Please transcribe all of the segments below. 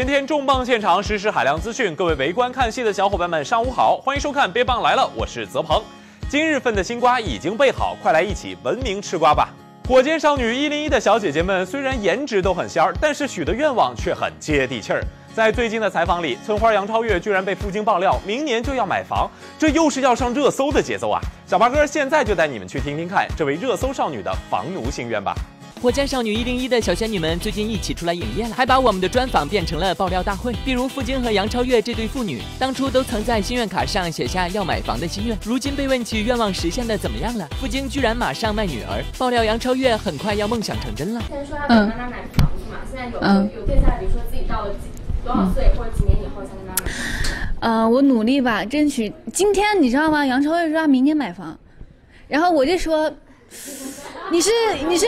天天重磅现场，实时海量资讯。各位围观看戏的小伙伴们，上午好，欢迎收看《别棒来了》，我是泽鹏。今日份的新瓜已经备好，快来一起文明吃瓜吧！火箭少女一零一的小姐姐们虽然颜值都很仙儿，但是许的愿望却很接地气儿。在最近的采访里，村花杨超越居然被父亲爆料明年就要买房，这又是要上热搜的节奏啊！小八哥现在就带你们去听听看这位热搜少女的房奴心愿吧。火箭少女一零一的小仙女们最近一起出来营业了，还把我们的专访变成了爆料大会。比如付晶和杨超越这对父女，当初都曾在心愿卡上写下要买房的心愿，如今被问起愿望实现的怎么样了，付晶居然马上卖女儿，爆料杨超越很快要梦想成真了。现在说要给妈妈买房子嘛，现在有有有定下来，比如说自己到了几多少岁或者几年以后才能。呃，我努力吧，争取。今天你知道吗？杨超越说她明天买房，然后我就说。你是你是，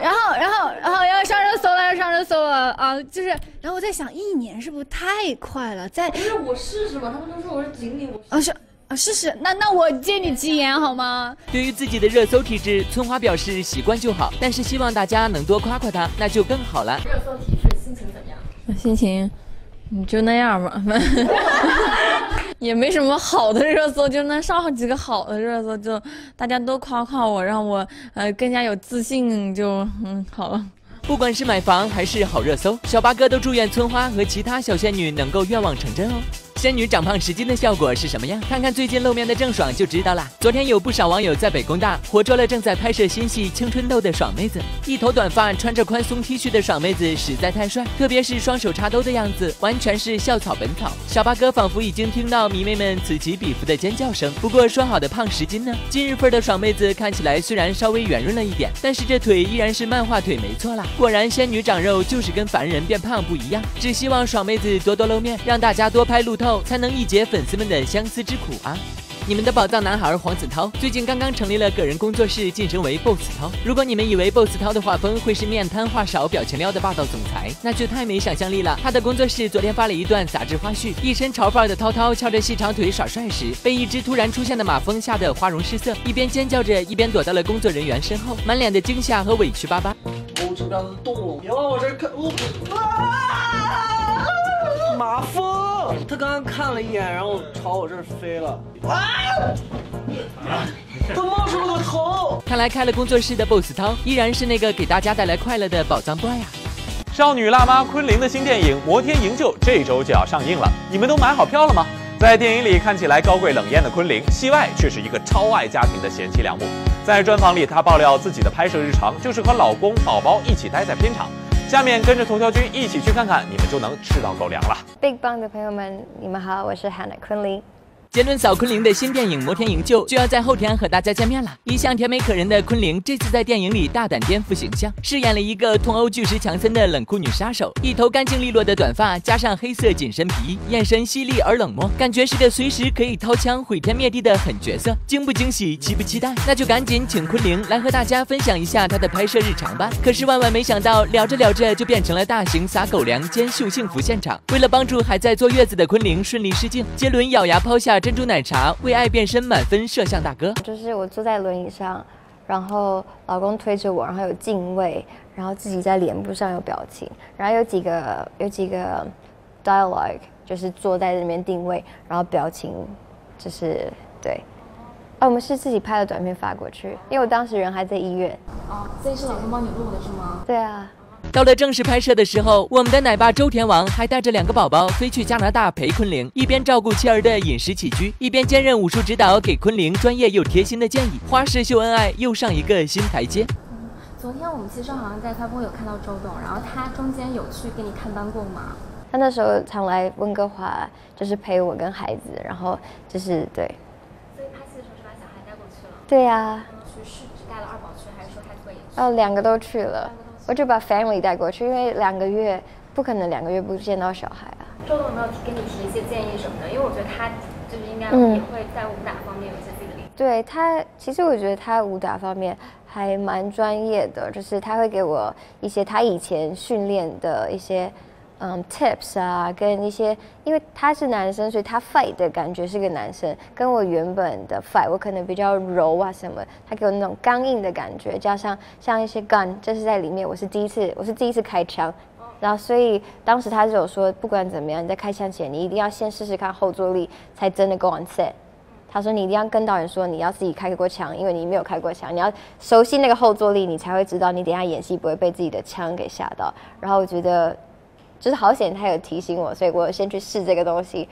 然后然后然后要上热搜了，要上热搜了啊！就是，然后我在想，一年是不是太快了？在不是我试试嘛，他们都说我是锦鲤，我啊是啊试试，那那我借你吉言好吗？对于自己的热搜体质，村花表示习惯就好，但是希望大家能多夸夸她，那就更好了。热搜体质，心情怎么样？心情，你就那样吧。也没什么好的热搜，就能上几个好的热搜，就大家都夸夸我，让我呃更加有自信，就嗯好了。不管是买房还是好热搜，小八哥都祝愿村花和其他小仙女能够愿望成真哦。仙女长胖十斤的效果是什么样？看看最近露面的郑爽就知道啦。昨天有不少网友在北工大活捉了正在拍摄新戏《青春痘》的爽妹子，一头短发，穿着宽松 T 恤的爽妹子实在太帅，特别是双手插兜的样子，完全是校草本草。小八哥仿佛已经听到迷妹们此起彼伏的尖叫声。不过说好的胖十斤呢？今日份的爽妹子看起来虽然稍微圆润了一点，但是这腿依然是漫画腿，没错啦。果然仙女长肉就是跟凡人变胖不一样。只希望爽妹子多多露面，让大家多拍路透，才能一解。粉丝们的相思之苦啊！你们的宝藏男孩黄子韬最近刚刚成立了个人工作室，晋升为 BOSS 涛。如果你们以为 BOSS 涛的画风会是面瘫话少、表情撩的霸道总裁，那就太没想象力了。他的工作室昨天发了一段杂志花絮，一身潮范的涛涛翘着细长腿耍帅时，被一只突然出现的马蜂吓得花容失色，一边尖叫着，一边躲到了工作人员身后，满脸的惊吓和委屈巴巴。哦，这边动物，别往我这看！马蜂。他刚刚看了一眼，然后朝我这儿飞了。啊！他冒出了个头。看来开了工作室的 BOSS 涛依然是那个给大家带来快乐的宝藏 boy 啊！少女辣妈昆凌的新电影《摩天营救》这周就要上映了，你们都买好票了吗？在电影里看起来高贵冷艳的昆凌，戏外却是一个超爱家庭的贤妻良母。在专访里，她爆料自己的拍摄日常就是和老公、宝宝一起待在片场。下面跟着头条君一起去看看，你们就能吃到狗粮了。Big Bang 的朋友们，你们好，我是 Hannah Kunley。杰伦嫂昆凌的新电影《摩天营救》就要在后天和大家见面了。一向甜美可人的昆凌，这次在电影里大胆颠覆形象，饰演了一个同欧巨石强森的冷酷女杀手。一头干净利落的短发，加上黑色紧身皮，眼神犀利而冷漠，感觉是个随时可以掏枪毁天灭地的狠角色。惊不惊喜，期不期待？那就赶紧请昆凌来和大家分享一下她的拍摄日常吧。可是万万没想到，聊着聊着就变成了大型撒狗粮兼秀幸福现场。为了帮助还在坐月子的昆凌顺利失敬，杰伦咬牙抛下。珍珠奶茶为爱变身满分摄像大哥，就是我坐在轮椅上，然后老公推着我，然后有敬畏，然后自己在脸部上有表情，然后有几个有几个 dialogue，就是坐在那边定位，然后表情就是对。啊，我们是自己拍的短片发过去，因为我当时人还在医院。哦，这是老公帮你录的是吗？对啊。到了正式拍摄的时候，我们的奶爸周田王还带着两个宝宝飞去加拿大陪昆凌，一边照顾妻儿的饮食起居，一边兼任武术指导，给昆凌专业又贴心的建议。花式秀恩爱又上一个新台阶。昨天我们其实好像在开播有看到周董，然后他中间有去给你探班过吗？他那时候常来温哥华，就是陪我跟孩子，然后就是对。所以拍戏的时候是把小孩带过去了？对呀。去是只带了二宝去，还是说他自己？哦，两个都去了。我就把 family 带过去，因为两个月不可能两个月不见到小孩啊。周总有没有给你提一些建议什么的？因为我觉得他就是应该也会在武打方面有一些自己的。对他，其实我觉得他武打方面还蛮专业的，就是他会给我一些他以前训练的一些。嗯，tips 啊，跟一些，因为他是男生，所以他 fight 的感觉是个男生，跟我原本的 fight 我可能比较柔啊什么，他给我那种刚硬的感觉，加上像一些 gun，这是在里面，我是第一次，我是第一次开枪，然后所以当时他就有说，不管怎么样，你在开枪前，你一定要先试试看后坐力，才真的 go on set。他说你一定要跟导演说你要自己开过枪，因为你没有开过枪，你要熟悉那个后坐力，你才会知道你等下演戏不会被自己的枪给吓到。然后我觉得就是好险他有提醒我，所以我先去试这个东西。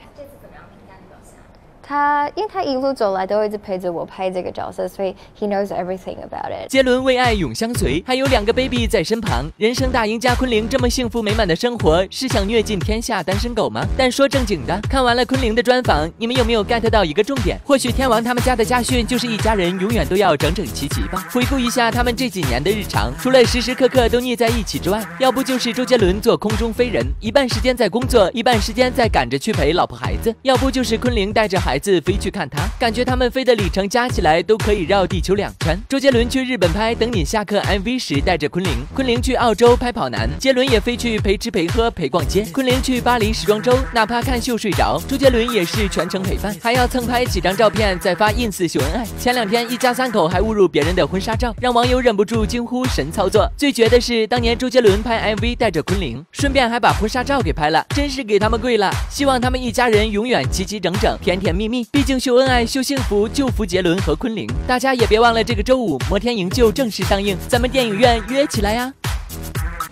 他因为他一路走来都一直陪着我拍这个角色，所以 he knows everything about it。杰伦为爱永相随，还有两个 baby 在身旁，人生大赢家昆凌这么幸福美满的生活，是想虐尽天下单身狗吗？但说正经的，看完了昆凌的专访，你们有没有 get 到一个重点？或许天王他们家的家训就是一家人永远都要整整齐齐吧。回顾一下他们这几年的日常，除了时时刻刻都腻在一起之外，要不就是周杰伦做空中飞人，一半时间在工作，一半时间在赶着去陪老婆孩子；要不就是昆凌带着孩子子飞去看他，感觉他们飞的里程加起来都可以绕地球两圈。周杰伦去日本拍《等你下课》MV 时带着昆凌，昆凌去澳洲拍跑男，杰伦也飞去陪吃陪喝陪逛街。昆凌去巴黎时装周，哪怕看秀睡着，周杰伦也是全程陪伴，还要蹭拍几张照片再发 ins 秀恩爱。前两天一家三口还误入别人的婚纱照，让网友忍不住惊呼神操作。最绝的是当年周杰伦拍 MV 带着昆凌，顺便还把婚纱照给拍了，真是给他们跪了。希望他们一家人永远齐齐整整、甜甜蜜蜜。毕竟秀恩爱、秀幸福就福杰伦和昆凌。大家也别忘了这个周五《摩天营救》正式上映，咱们电影院约起来呀！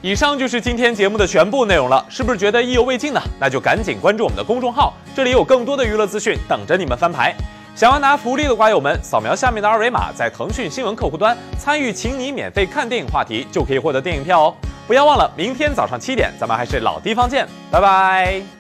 以上就是今天节目的全部内容了，是不是觉得意犹未尽呢？那就赶紧关注我们的公众号，这里有更多的娱乐资讯等着你们翻牌。想要拿福利的瓜友们，扫描下面的二维码，在腾讯新闻客户端参与“请你免费看电影”话题，就可以获得电影票哦。不要忘了，明天早上七点，咱们还是老地方见，拜拜。